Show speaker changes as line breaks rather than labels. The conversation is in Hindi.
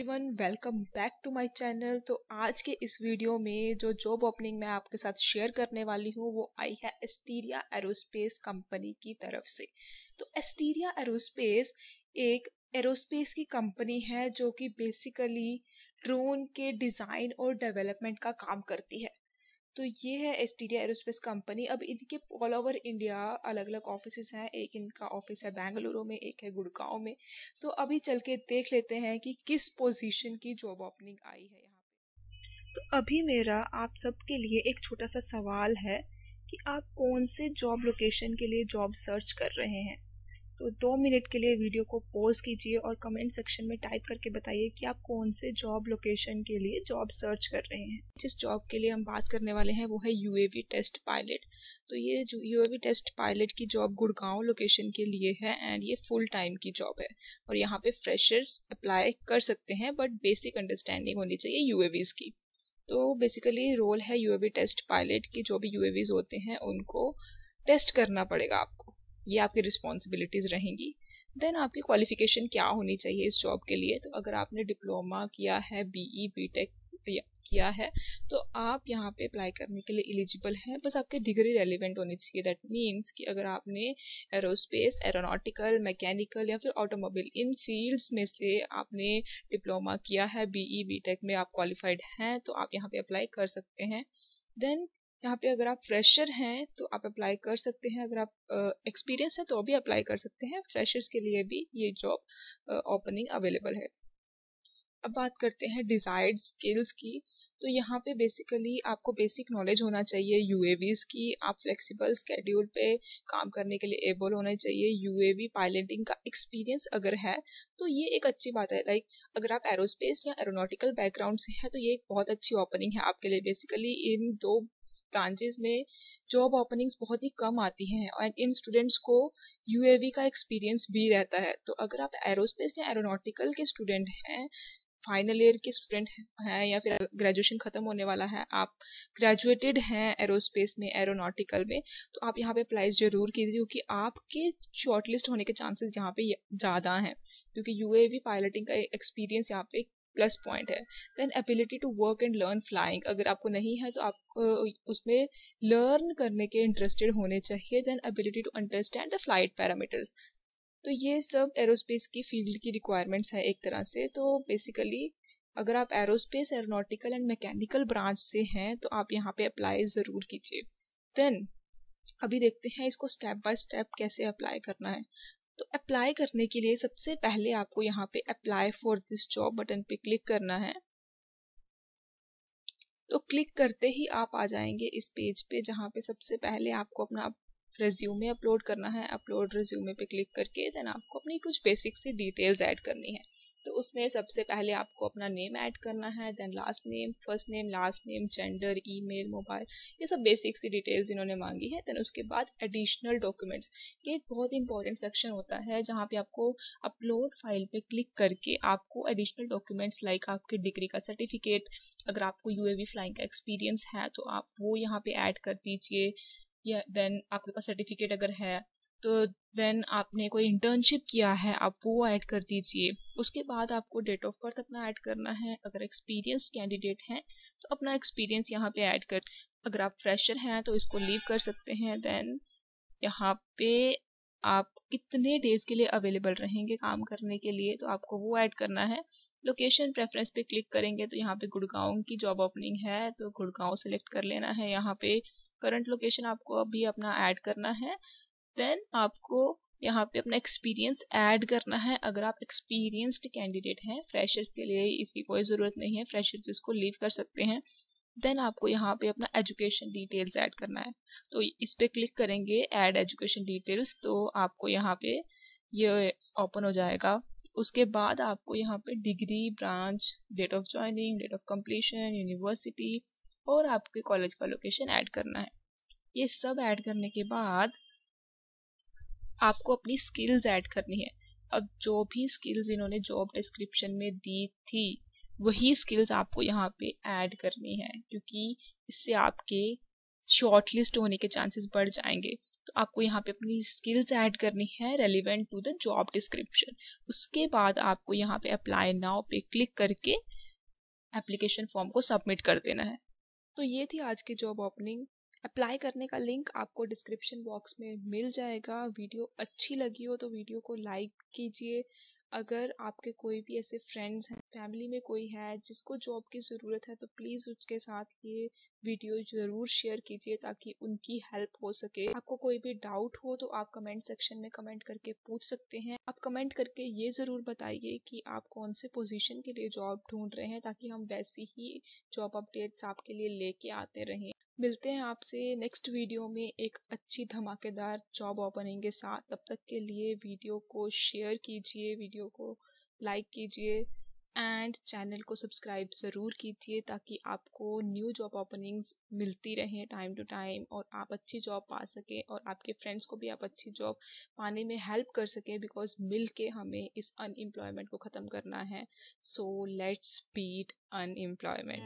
Everyone welcome back to my channel तो आज के इस वीडियो में जो जॉब ओपनिंग मैं आपके साथ शेयर करने वाली हूँ, वो आई है एस्टीरिया एरोस्पेस कंपनी की तरफ़ से। तो एस्टीरिया एरोस्पेस एक एरोस्पेस की कंपनी है जो कि बेसिकली ड्रोन के डिज़ाइन और डेवलपमेंट का काम करती है। तो ये है एस्टीरिया एरोस्पेस कंपनी अब इनके ऑल ओवर इंडिया अलग अलग ऑफ़िस हैं। एक इनका ऑफ़िस है बेंगलुरु में, एक है गुड़गांव में। तो अभी चल के देख लेते हैं कि किस पोजीशन की जॉब ओपनिंग आई है यहाँ पे। तो अभी मेरा आप सबके लिए एक छोटा सा सवाल है कि आप कौन से जॉब लोकेशन के लिए जॉब सर्च कर रहे हैं? तो दो मिनट के लिए वीडियो को पॉज कीजिए और कमेंट सेक्शन में टाइप करके बताइए कि आप कौन से जॉब लोकेशन के लिए जॉब सर्च कर रहे हैं। जिस जॉब के लिए हम बात करने वाले हैं, वो है यूएवी टेस्ट पायलट तो ये जो यूएवी टेस्ट पायलट की जॉब गुड़गांव लोकेशन के लिए है एंड ये फुल टाइम की जॉब है। और यहाँ पे फ्रेशर्स अप्लाई कर सकते हैं बट बेसिक अंडरस्टैंडिंग होनी चाहिए यूएवीज की। तो बेसिकली रोल है यूएवी टेस्ट पायलट की, जो भी यूएवीज होते हैं, उनको टेस्ट करना पड़ेगा आपको। ये आपकी रिस्पॉन्सिबिलिटीज़ रहेंगी। देन आपकी क्वालिफिकेशन क्या होनी चाहिए इस जॉब के लिए? तो अगर आपने डिप्लोमा किया है बीई बीटेक e, किया है तो आप यहाँ पे अप्लाई करने के लिए एलिजिबल हैं। बस आपकी डिग्री रेलिवेंट होनी चाहिए। दैट मीन्स कि अगर आपने एरोस्पेस एरोनॉटिकल मैकेनिकल या फिर ऑटोमोबाइल इन फील्ड्स में से आपने डिप्लोमा किया है बीई बीटेक e, में आप क्वालिफाइड हैं तो आप यहाँ पे अप्लाई कर सकते हैं। देन यहाँ पे अगर आप फ्रेशर हैं तो आप अप्लाई कर सकते हैं। अगर आप एक्सपीरियंस है तो भी अप्लाई कर सकते हैं। फ्रेशर्स के लिए भी ये जॉब ओपनिंग अवेलेबल है। अब बात करते हैं डिजायर्ड स्किल्स की। तो यहाँ पे बेसिकली आपको बेसिक नॉलेज होना चाहिए यूएवीज की। आप फ्लेक्सिबल स्केड्यूल पे काम करने के लिए एबल होना चाहिए। यूएवी पायलटिंग का एक्सपीरियंस अगर है तो ये एक अच्छी बात है। लाइक अगर आप एरोस्पेस या एरोनॉटिकल बैकग्राउंड से हैं तो ये एक बहुत अच्छी ओपनिंग है आपके लिए। बेसिकली इन दो ब्रांचेस में जॉब ओपनिंग्स बहुत ही कम आती हैं और इन स्टूडेंट्स को यूएवी का एक्सपीरियंस भी रहता है। तो अगर आप एरोस्पेस या एरोनॉटिकल के स्टूडेंट हैं फाइनल ईयर के स्टूडेंट हैं या फिर ग्रेजुएशन खत्म होने वाला है, आप ग्रेजुएटेड हैं एरोस्पेस में एरोनॉटिकल में तो आप यहाँ पे अप्लाई ज़रूर कीजिए क्योंकि आपके शॉर्टलिस्ट होने के चांसेस यहाँ पे ज़्यादा हैं। क्योंकि यूएवी पायलटिंग का एक्सपीरियंस यहाँ पे प्लस पॉइंट है। Then ability to work and learn flying अगर आपको नहीं है तो आप उसमें लर्न करने के इंटरेस्टेड होने चाहिए। Then ability to understand the flight parameters तो ये सब एरोस्पेस की फ़ील्ड की रिक्वायरमेंट्स है एक तरह से। तो बेसिकली अगर आप aerospace aeronautical and mechanical branch से हैं तो आप यहाँ पे अप्लाई ज़रूर कीजिए। देन अभी देखते हैं इसको स्टेप बाय स्टेप कैसे अप्लाई करना है। तो अप्लाई करने के लिए सबसे पहले आपको यहाँ पे apply for this job button पे क्लिक करना है। तो क्लिक करते ही आप आ जाएँगे इस पेज पे जहाँ पे सबसे पहले आपको अपना रेज्यूमे अपलोड करना है। अपलोड रेज्यूमे पे क्लिक करके देन आपको अपनी कुछ बेसिक सी डिटेल्स ऐड करनी है। तो उसमें सबसे पहले आपको अपना नेम ऐड करना है then last name first name last name gender email mobile ये सब बेसिक सी डिटेल्स इन्होंने मांगी है। देन उसके बाद एडिशनल डॉक्यूमेंट्स ये एक बहुत इंपॉर्टेंट सेक्शन होता है जहाँ पे आपको अपलोड फ़ाइल पे क्लिक करके आपको एडिशनल डॉक्यूमेंट्स लाइक आपके डिग्री का सर्टिफिकेट अगर आपको यूएवी फ्लाइंग का एक्सपीरियंस है तो आप वो यहाँ पे ऐड कर दीजिए। या देन आपके पास सर्टिफिकेट अगर है तो देन आपने कोई इंटर्नशिप किया है, आप वो ऐड कर दीजिए। उसके बाद आपको डेट ऑफ़ बर्थ अपना ऐड करना है। अगर एक्सपीरियंस कैंडिडेट हैं तो अपना एक्सपीरियंस यहाँ पे ऐड कर। अगर आप फ्रेशर हैं तो इसको लीव कर सकते हैं। देन यहाँ पे आप कितने डेज़ के लिए अवेलेबल रहेंगे काम करने के लिए तो आपको वो ऐड करना है। लोकेशन प्रेफरेंस पे क्लिक करेंगे तो यहाँ पे गुड़गांव की जॉब ओपनिंग है तो गुड़गांव सेलेक्ट कर लेना है। यहाँ पे करंट लोकेशन आपको अभी अपना ऐड करना है। देन आपको यहाँ पे अपना एक्सपीरियंस ऐड करना है। अगर आप एक्सपीरियंस्ड कैंडिडेट हैं फ्रेशर्स के लिए इसकी कोई ज़रूरत नहीं है फ्रेशर्स इसको लीव कर सकते हैं। देन आपको यहाँ पे अपना एजुकेशन डिटेल्स ऐड करना है। तो इस पर क्लिक करेंगे ऐड एजुकेशन डिटेल्स तो आपको यहाँ पे ये ओपन हो जाएगा। उसके बाद आपको यहाँ पे degree branch date of joining date of completion university और आपके कॉलेज का लोकेशन ऐड करना है। ये सब ऐड करने के बाद आपको अपनी स्किल्स ऐड करनी है। अब जो भी स्किल्स इन्होंने जॉब डिस्क्रिप्शन में दी थी, वही स्किल्स आपको यहाँ पे ऐड करनी है, क्योंकि इससे आपके शॉर्टलिस्ट होने के चांसेस बढ़ जाएँगे। तो आपको यहाँ पे अपनी स्किल्स ऐड करनी है relevant to the job description उसके बाद आपको यहाँ पे अप्लाई नाउ पे क्लिक करके एप्लीकेशन फॉर्म को सबमिट कर देना है। तो ये थी आज की जॉब ओपनिंग अप्लाई करने का लिंक आपको डिस्क्रिप्शन बॉक्स में मिल जाएगा। वीडियो अच्छी लगी हो तो वीडियो को लाइक कीजिए। अगर आपके कोई भी ऐसे फ्रेंड्स हैं फैमिली में कोई है जिसको जॉब की ज़रूरत है तो प्लीज़ उसके साथ ये वीडियो ज़रूर शेयर कीजिए ताकि उनकी हेल्प हो सके। आपको कोई भी डाउट हो तो आप कमेंट सेक्शन में कमेंट करके पूछ सकते हैं। आप कमेंट करके ये ज़रूर बताइए कि आप कौन से पोजीशन के लिए जॉब ढूंढ रहे हैं ताकि हम वैसी ही जॉब अपडेट्स आपके लिए लेके आते रहें। मिलते हैं आपसे नेक्स्ट वीडियो में एक अच्छी धमाकेदार जॉब ओपनिंग के साथ। तब तक के लिए वीडियो को शेयर कीजिए वीडियो को लाइक कीजिए एंड चैनल को सब्सक्राइब ज़रूर कीजिए ताकि आपको न्यू जॉब ओपनिंग्स मिलती रहें टाइम टू टाइम और आप अच्छी जॉब पा सकें और आपके फ्रेंड्स को भी आप अच्छी जॉब पाने में हेल्प कर सकें बिकॉज़ मिल के हमें इस अनएम्प्लॉयमेंट को ख़त्म करना है। So let's beat unemployment